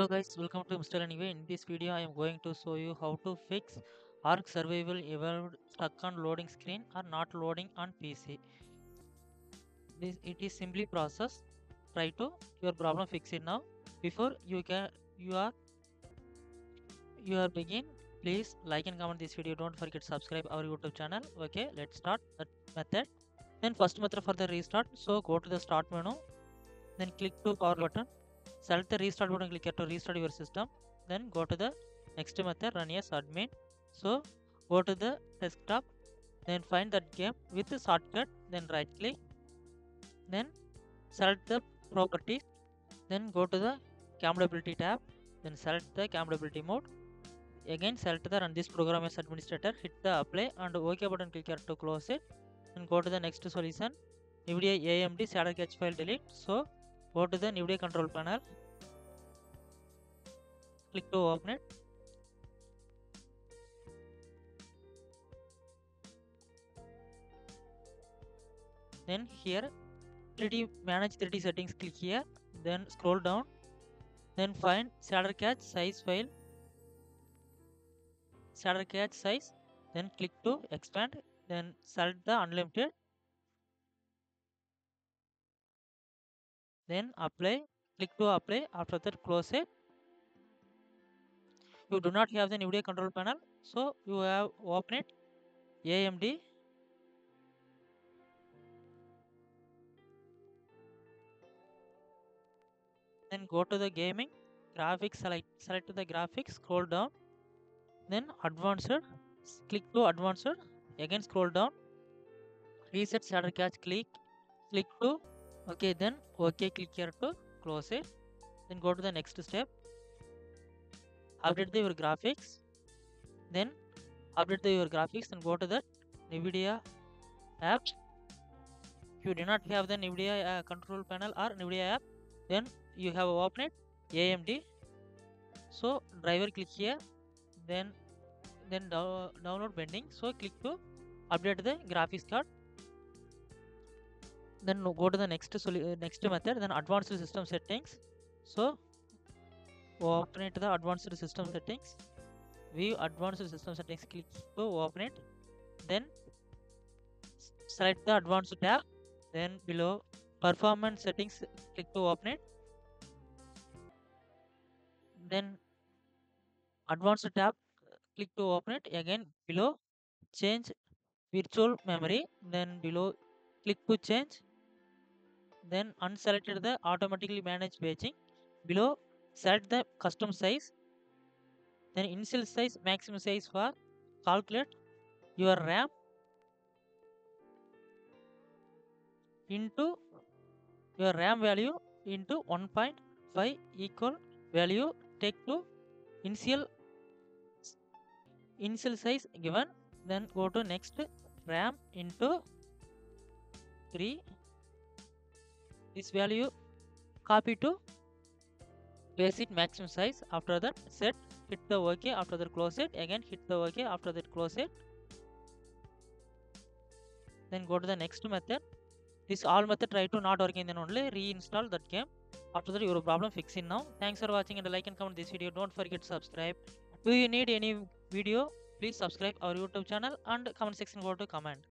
Hello guys, welcome to Mr. Anyway. In this video, I am going to show you how to fix ARK Survival Evolved stuck on loading screen or not loading on PC. This it is simply process. Try to your problem fix it now. Before you can you are you are begin, please like and comment this video. Don't forget subscribe our YouTube channel. Okay, let's start that method. Then first method for the restart. So go to the start menu. Then click to power button select the restart button click here to restart your system then go to the next method run as admin so go to the desktop then find that game with the shortcut then right click then select the properties then go to the compatibility tab then select the compatibility mode. Again select the run this program as administrator hit the apply and ok button click here to close it and go to the next solution. Nvidia amd shader cache file delete. So go to the NVIDIA control panel click to open it. Then here 3d manage 3d settings click here. Then scroll down. Then find shader cache size file. Shader cache size. Then click to expand. Then select the unlimited then apply click to apply after that close it. You do not have the NVIDIA control panel so you have open it AMD then go to the gaming graphics select select the graphics scroll down. Then advanced click to advanced again scroll down. Reset shader cache click click to okay then okay click here to close it. Then go to the next step. Update the your graphics. Then update the your graphics and go to the nvidia app. If you do not have the nvidia uh, control panel or nvidia app then you have open it amd so driver click here. Then then download bending. So click to update the graphics card then go to the next uh, next method. Then advanced system settings. So open it the advanced system settings. View advanced system settings click to open it. Then select the advanced tab. Then below performance settings click to open it. Then advanced tab click to open it. Again below change virtual memory. Then below click to change then unselected the automatically manage paging below select the custom size then initial size maximum size for calculate your ram into your ram value into 1.5 equal value take to initial initial size given then go to next ram into 3 this value copy to base it maximum size after that set hit the ok after that close it again hit the ok after that close it. Then go to the next method. This all method try to not working then only reinstall that game. After that your problem fixing now. Thanks for watching and like and comment this video. Don't forget to subscribe. Do you need any video? Please subscribe our youtube channel and comment section go to comment